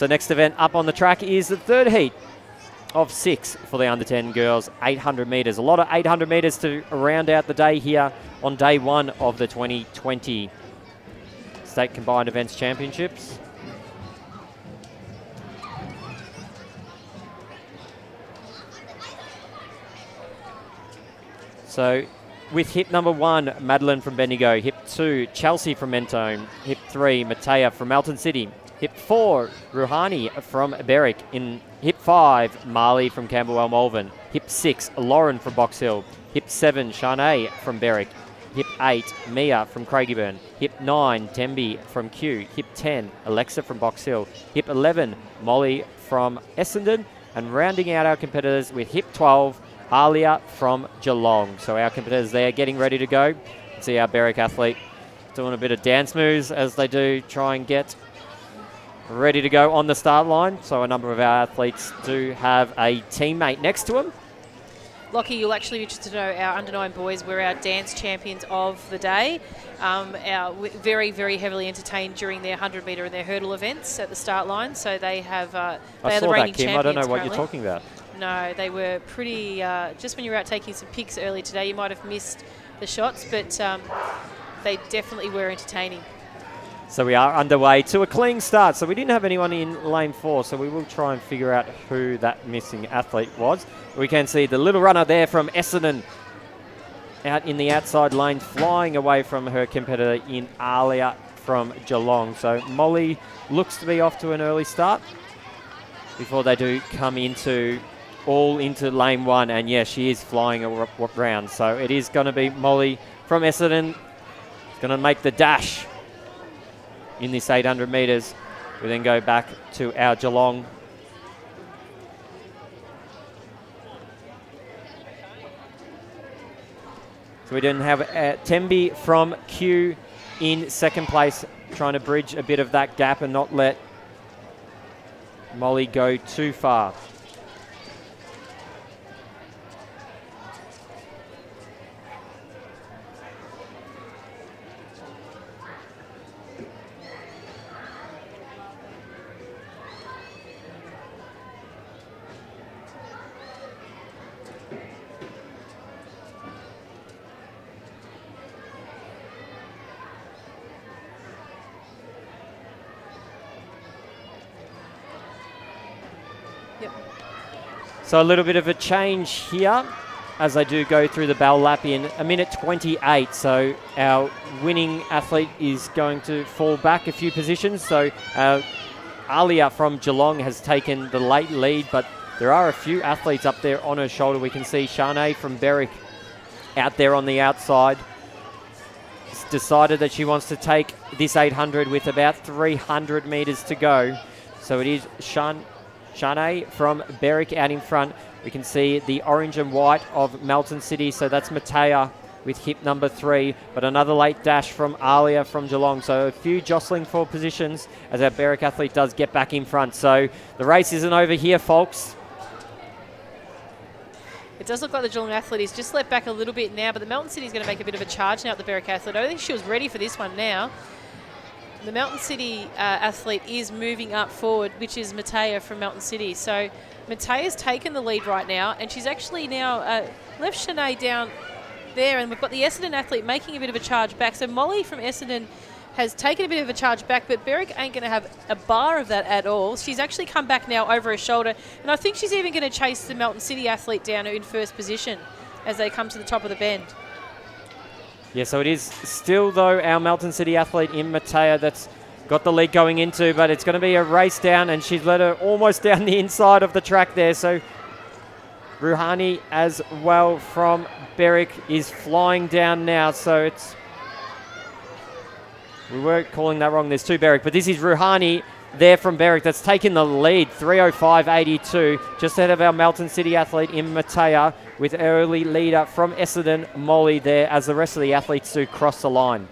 So next event up on the track is the third heat of six for the under 10 girls, 800 metres. A lot of 800 metres to round out the day here on day one of the 2020 State Combined Events Championships. So with hip number one, Madeline from Bendigo. Hip two, Chelsea from Mentone. Hip three, Matea from Melton City. Hip four, Ruhani from Berwick. In hip five, Marley from Camberwell Malvern. Hip six, Lauren from Box Hill. Hip seven, Shanae from Berwick. Hip eight, Mia from Craigieburn. Hip nine, Tembi from Kew. Hip 10, Alexa from Box Hill. Hip 11, Molly from Essendon. And rounding out our competitors with hip 12, Alia from Geelong. So our competitors there getting ready to go. See our Berwick athlete doing a bit of dance moves as they do try and get ready to go on the start line. So a number of our athletes do have a teammate next to them. Lockie, you'll actually be interested to know our under nine boys were our dance champions of the day. Um, our very, very heavily entertained during their 100 metre and their hurdle events at the start line. So they have uh, they I are the saw reigning that, Kim. I don't know what currently. you're talking about. No, they were pretty. Uh, just when you were out taking some pics early today, you might have missed the shots, but um, they definitely were entertaining. So we are underway to a clean start. So we didn't have anyone in lane four, so we will try and figure out who that missing athlete was. We can see the little runner there from Essendon out in the outside lane, flying away from her competitor in Alia from Geelong. So Molly looks to be off to an early start before they do come into all into lane one. And yes, she is flying around. So it is going to be Molly from Essendon. Going to make the dash in this 800 metres. We then go back to our Geelong. So we didn't have uh, Tembi from Kew in second place, trying to bridge a bit of that gap and not let Molly go too far. So a little bit of a change here as they do go through the bell lap in a minute 28. So our winning athlete is going to fall back a few positions. So uh, Alia from Geelong has taken the late lead, but there are a few athletes up there on her shoulder. We can see Shanae from Berwick out there on the outside. Decided that she wants to take this 800 with about 300 metres to go. So it is Shan Shanae from Berwick out in front. We can see the orange and white of Melton City. So that's Matea with hip number three. But another late dash from Alia from Geelong. So a few jostling for positions as our Berwick athlete does get back in front. So the race isn't over here, folks. It does look like the Geelong athlete is just let back a little bit now, but the Melton City is going to make a bit of a charge now at the Berwick athlete. I think she was ready for this one now. The Melton City uh, athlete is moving up forward, which is Matea from Melton City. So Matea's taken the lead right now, and she's actually now uh, left Shanae down there, and we've got the Essendon athlete making a bit of a charge back. So Molly from Essendon has taken a bit of a charge back, but Berwick ain't going to have a bar of that at all. She's actually come back now over her shoulder, and I think she's even going to chase the Melton City athlete down in first position as they come to the top of the bend. Yeah, so it is still, though, our Melton City athlete in Matea that's got the lead going into, but it's going to be a race down, and she's led her almost down the inside of the track there. So Ruhani as well from Berwick is flying down now, so it's. We were calling that wrong. There's two Berwick, but this is Ruhani there from Berwick that's taken the lead, 305.82, just ahead of our Melton City athlete in Matea with early leader from Essendon, Molly there, as the rest of the athletes do cross the line.